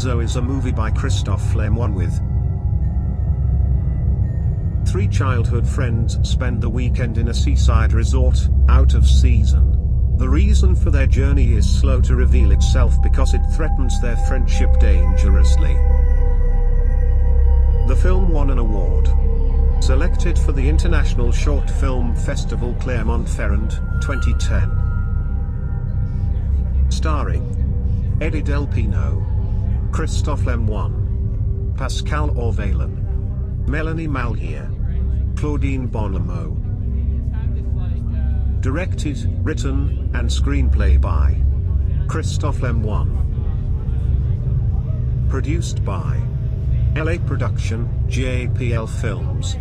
Narciso is a movie by Christophe Lemoine with three childhood friends spend the weekend in a seaside resort, out of season. The reason for their journey is slow to reveal itself because it threatens their friendship dangerously. The film won an award. Selected for the International Short Film Festival Clermont-Ferrand, 2010. Starring Eddie Del Pino, Christophe Lemoine, Pascal Orvalen, Melanie Malhier, Claudine Bonlamo. Directed, written, and screenplay by Christophe Lemoine. Produced by LA Production, JPL Films.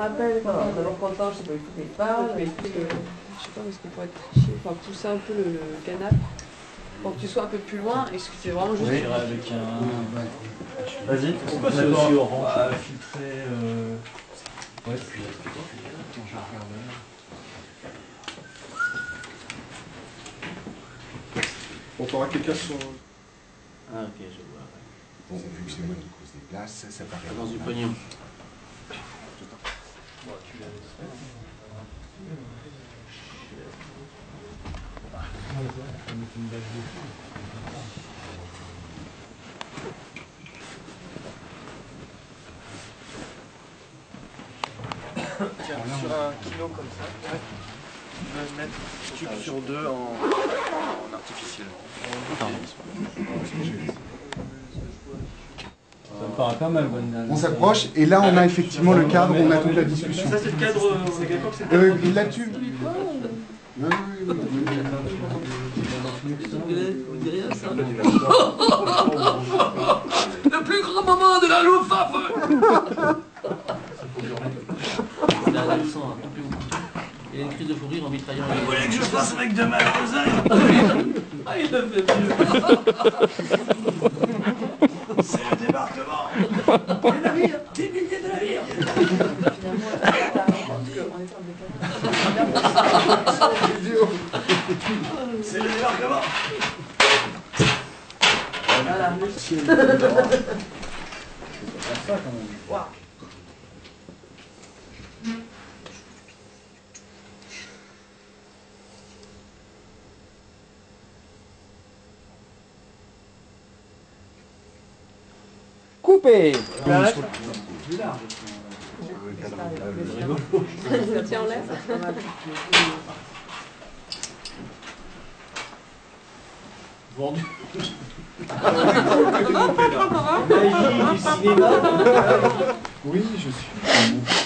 Je rappelle, voilà, d'abord Quentin, je sais pas du tout qu'il parle, et puis, euh, je sais pas, parce qu'on pourrait être tricher, enfin pousser un peu le, le canapé pour que tu sois un peu plus loin et que tu fais vraiment juste. Je dirais avec un. Vas-y. On passe aussi orange. À filtrer. Euh... Ouais. On t'aura quelqu'un sur. Ah ok, je vois. Bon, vu que c'est moi qui cause des places, ça paraît. Dans du pognon. Tiens, sur un kilo comme ça, tu peux mettre tube sur deux en, en artificiel. Paraît pas mal, On s'approche et là on a effectivement le cadre, on a toute la discussion. Ça c'est le cadre, on est d'accord que c'est Euh, il l'a tu Non, non, oui, oui, oui. Le plus grand moment de la Luftwaffe Il a. Il a une crise de fou rire en mitraillant. Vous voulez que je fasse avec de ma Ah, il le fait mieux C'est le débarquement Des navires Des milliers de navires Finalement, parce qu'on est en décalage. C'est le débarquement Voilà. ça quand même. Coupé Ça tient en l'air. Vendu Oui, je suis.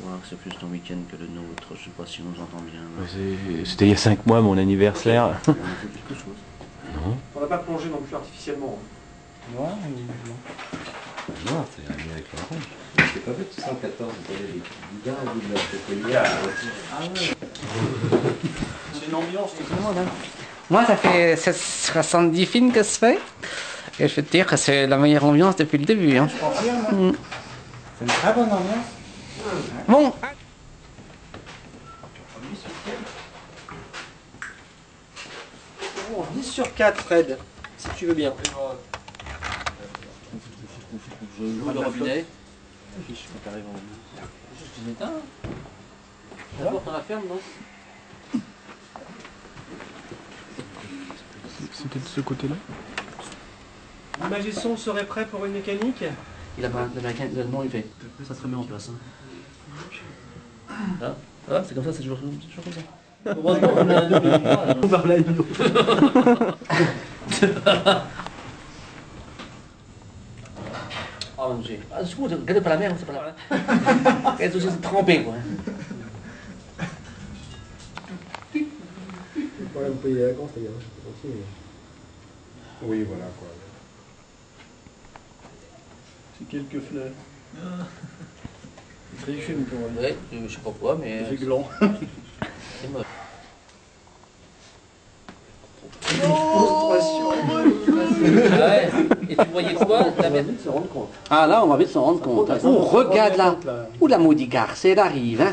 Ouais, ton week-end que le nôtre, je sais pas si on nous entend bien. C'était il y a 5 mois mon anniversaire. On n'a pas plongé non plus artificiellement. Non, non. Non, c'est ami avec l'orange. C'est pas fait tout ça en 14, vous avez les divins à bout de la pétrolière. C'est une ambiance. Moi, ça fait 70 films que je fais. Et je peux te dire que c'est la meilleure ambiance depuis le début. Hein. Mm. C'est une très bonne ambiance. Bon, Bon, 10 sur 4, Fred, si tu veux bien. Je joue le robinet. Juste, je les éteins. La porte on la ferme, non C'était de ce côté-là son serait prêt pour une mécanique? Il a pas l'américain, l'allemand il fait. Ça se remet en place. Hein. Ah, ah c'est comme ça, c'est toujours, c'est toujours comme ça. On parle l'agneau. Ah mon dieu. Ah, du coup, regardez pas la mer, c'est pas la mer. Elle est aussi trempée quoi. Quand même payer les vacances, les gars, c'est gentil, Oui, voilà quoi. C'est quelques fleurs. C'est très film pour moi. Ouais, je sais pas quoi, mais. C'est gland. C'est moche. Ouais. Et tu voyais quoi la mer- se rendre compte. ah là, on va vite s'en rendre compte. hein. Oh, regarde là. Où la maudite garce, elle arrive. Hein.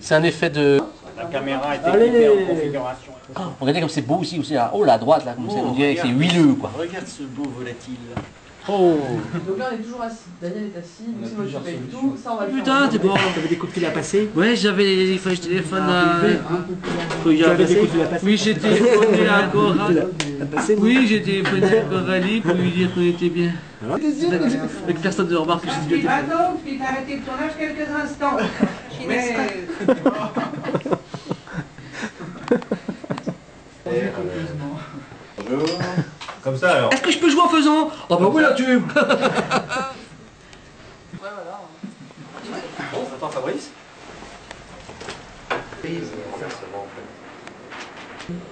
C'est un effet de. La caméra est Allez. équipée en configuration. Regardez comme c'est beau aussi, aussi là. Oh, la droite là, comme c'est, on dirait que c'est huileux quoi. Regarde ce beau volatile. Oh Donc là, on est toujours assis. Daniel est assis, nous c'est moi je paye tout. Ça, on va le faire. Putain, t'es bon. T'avais des coups de fil à passer Ouais, j'avais à. Avais des passer. coups de fil à passer Oui, j'ai téléphoné à Coralie. Oui, j'ai téléphoné à Coralie pour lui dire qu'on était bien. Et que personne ne remarque que le tournage quelques instants. Comme ça alors. Est-ce que je peux jouer en faisant? Oh bah oui là tu Ouais, voilà. Attends, Fabrice prise.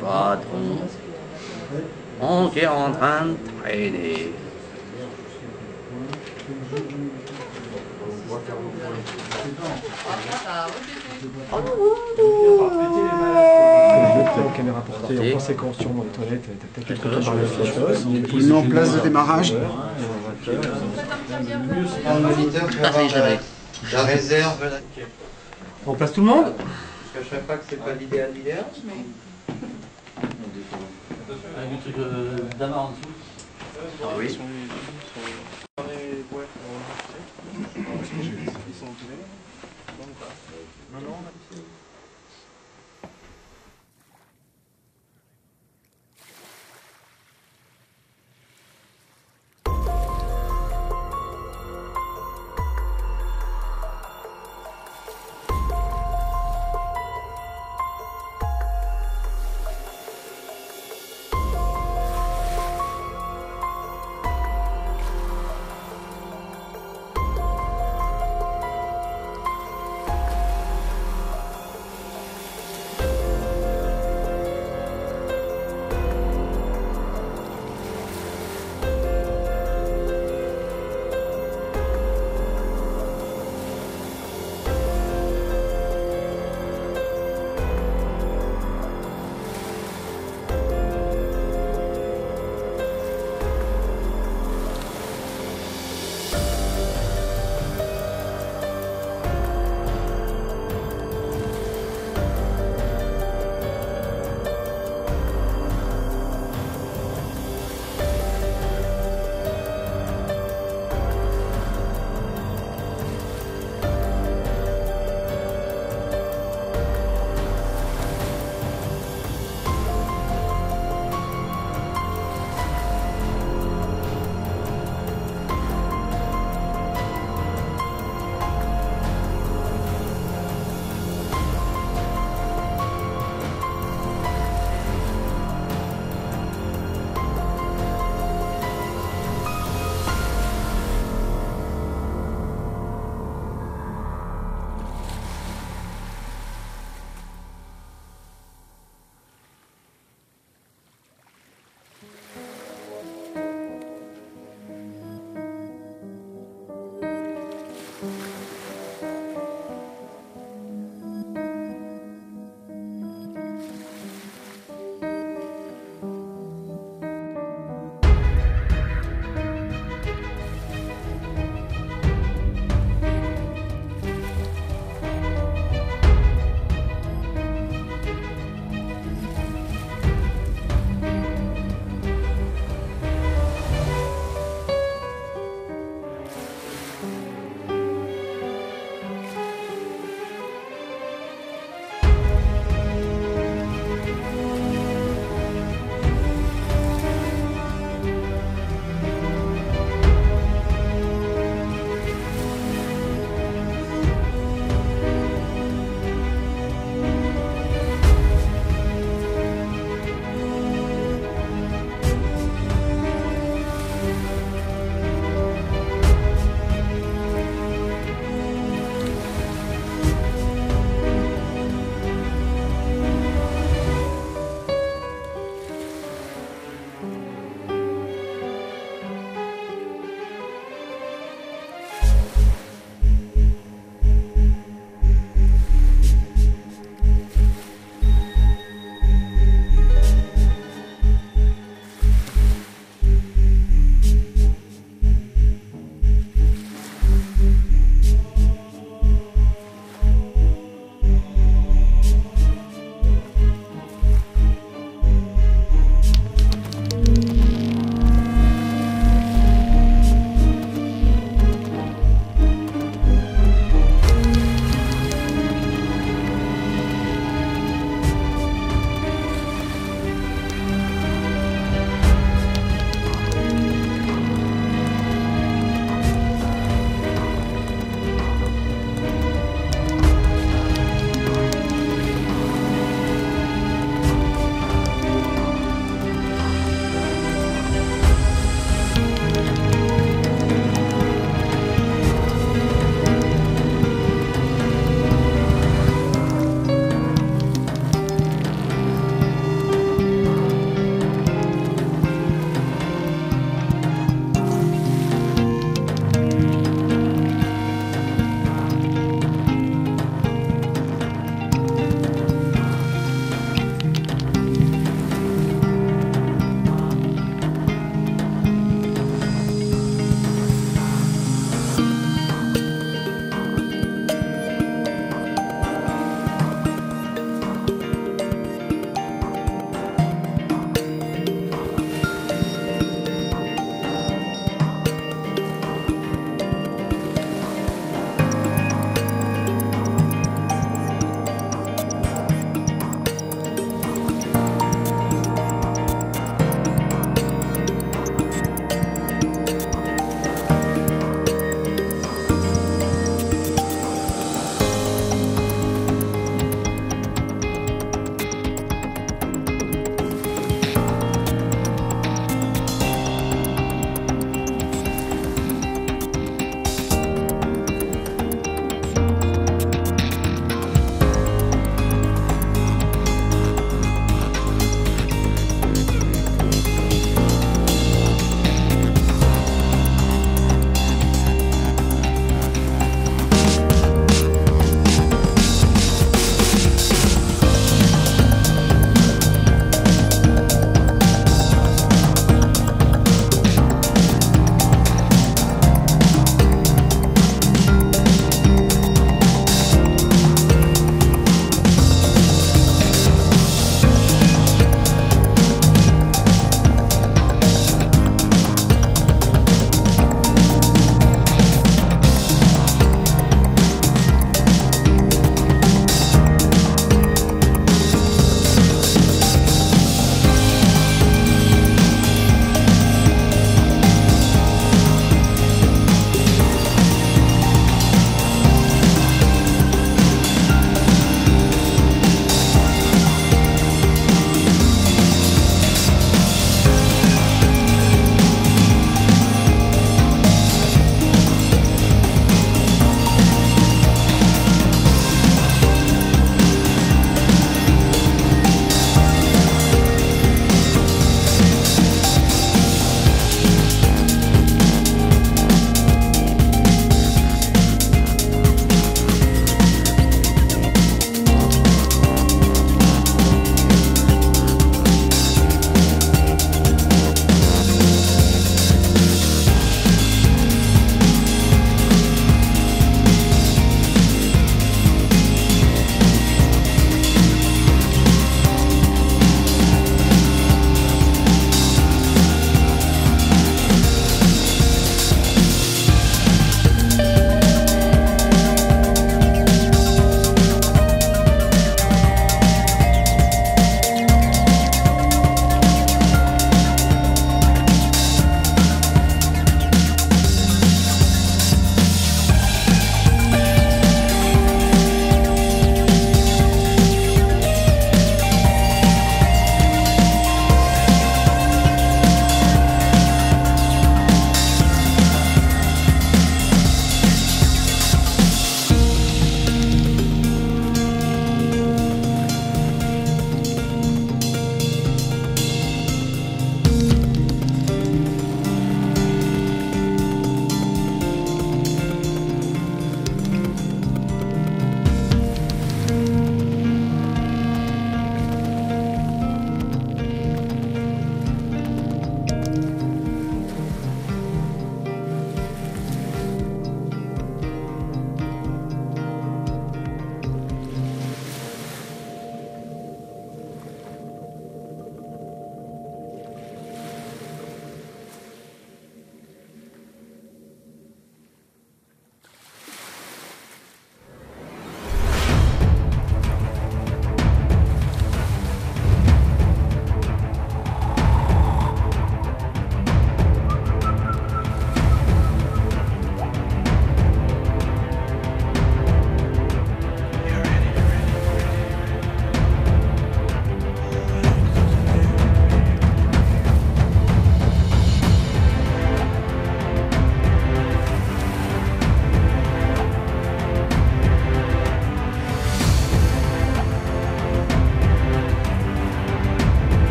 Patron, on est en train de traîner. Le caméra portée en conséquence sur les toilettes, t'as peut-être par. Mise en place de démarrage. L'avais. la, réserve. On place tout le monde Parce que je sais pas que c'est pas l'idéal l'idéal, mais. Avec le truc euh, d'amarre en dessous. Ah oui. Ils sont utilisés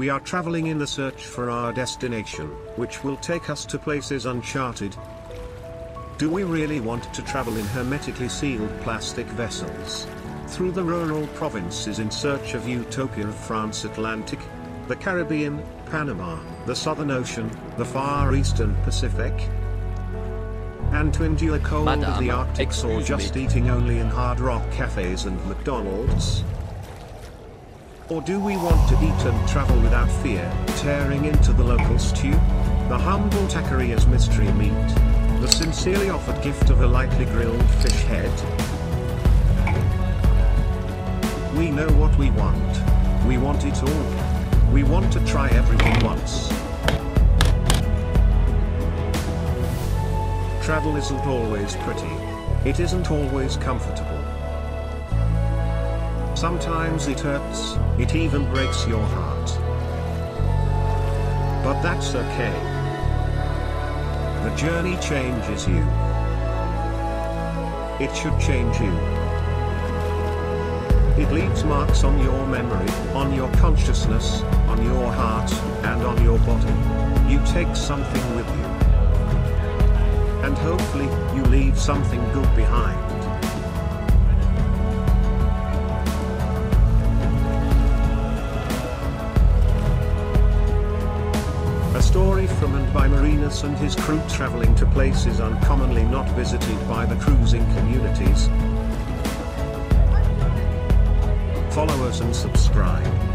We are traveling in the search for our destination, which will take us to places uncharted. Do we really want to travel in hermetically sealed plastic vessels? Through the rural provinces in search of utopia of France Atlantic, the Caribbean, Panama, the Southern Ocean, the Far Eastern Pacific? And to endure cold of the Arctic or just me. eating only in hard rock cafes and McDonald's? Or do we want to eat and travel without fear, tearing into the local stew? The humble taqueria's mystery meat? The sincerely offered gift of a lightly grilled fish head? We know what we want. We want it all. We want to try everything once. Travel isn't always pretty. It isn't always comfortable. Sometimes it hurts, it even breaks your heart. But that's okay. The journey changes you. It should change you. It leaves marks on your memory, on your consciousness, on your heart, and on your body. You take something with you. And hopefully, you leave something good behind. Marinus and his crew traveling to places uncommonly not visited by the cruising communities. Follow us and subscribe.